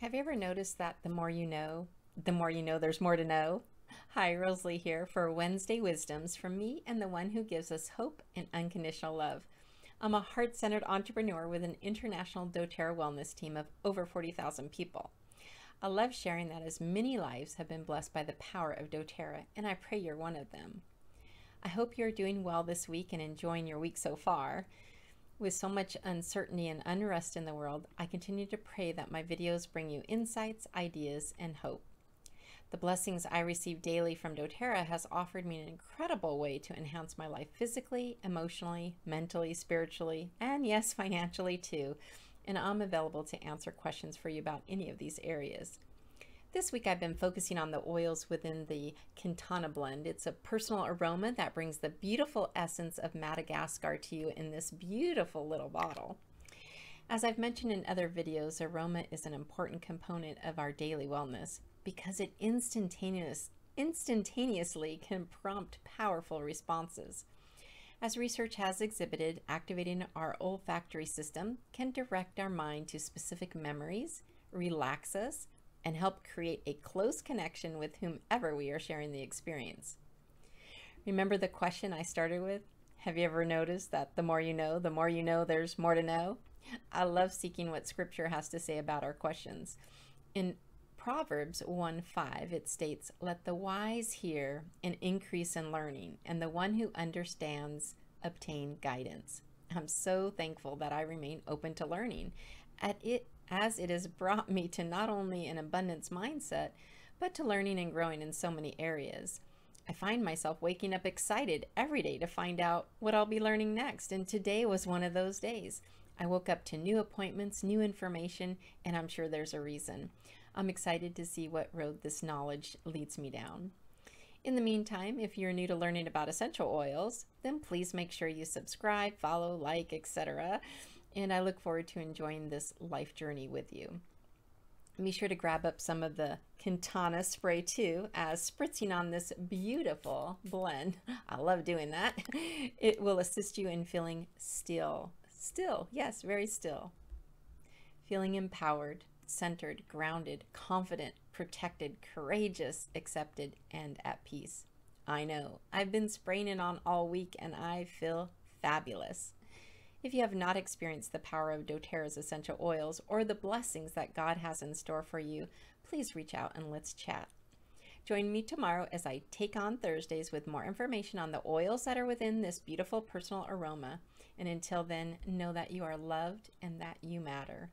Have you ever noticed that the more you know, the more you know there's more to know? Hi, Rosalie here for Wednesday Wisdoms from me and the one who gives us hope and unconditional love. I'm a heart centered entrepreneur with an international doTERRA wellness team of over 40,000 people. I love sharing that as many lives have been blessed by the power of doTERRA, and I pray you're one of them. I hope you're doing well this week and enjoying your week so far. With so much uncertainty and unrest in the world, I continue to pray that my videos bring you insights, ideas, and hope. The blessings I receive daily from doTERRA has offered me an incredible way to enhance my life physically, emotionally, mentally, spiritually, and yes, financially too. And I'm available to answer questions for you about any of these areas. This week I've been focusing on the oils within the Kintana blend. It's a personal aroma that brings the beautiful essence of Madagascar to you in this beautiful little bottle. As I've mentioned in other videos, aroma is an important component of our daily wellness because it instantaneous, instantaneously can prompt powerful responses. As research has exhibited, activating our olfactory system can direct our mind to specific memories, relax us, and help create a close connection with whomever we are sharing the experience. Remember the question I started with? Have you ever noticed that the more you know, the more you know there's more to know? I love seeking what scripture has to say about our questions. In Proverbs 1 5, it states, Let the wise hear and increase in learning, and the one who understands obtain guidance. I'm so thankful that I remain open to learning. At it as it has brought me to not only an abundance mindset, but to learning and growing in so many areas. I find myself waking up excited every day to find out what I'll be learning next, and today was one of those days. I woke up to new appointments, new information, and I'm sure there's a reason. I'm excited to see what road this knowledge leads me down. In the meantime, if you're new to learning about essential oils, then please make sure you subscribe, follow, like, etc and I look forward to enjoying this life journey with you. Be sure to grab up some of the Kintana spray too, as spritzing on this beautiful blend, I love doing that, it will assist you in feeling still. Still, yes, very still. Feeling empowered, centered, grounded, confident, protected, courageous, accepted, and at peace. I know, I've been spraying it on all week and I feel fabulous. If you have not experienced the power of doTERRA's essential oils or the blessings that God has in store for you, please reach out and let's chat. Join me tomorrow as I take on Thursdays with more information on the oils that are within this beautiful personal aroma. And until then, know that you are loved and that you matter.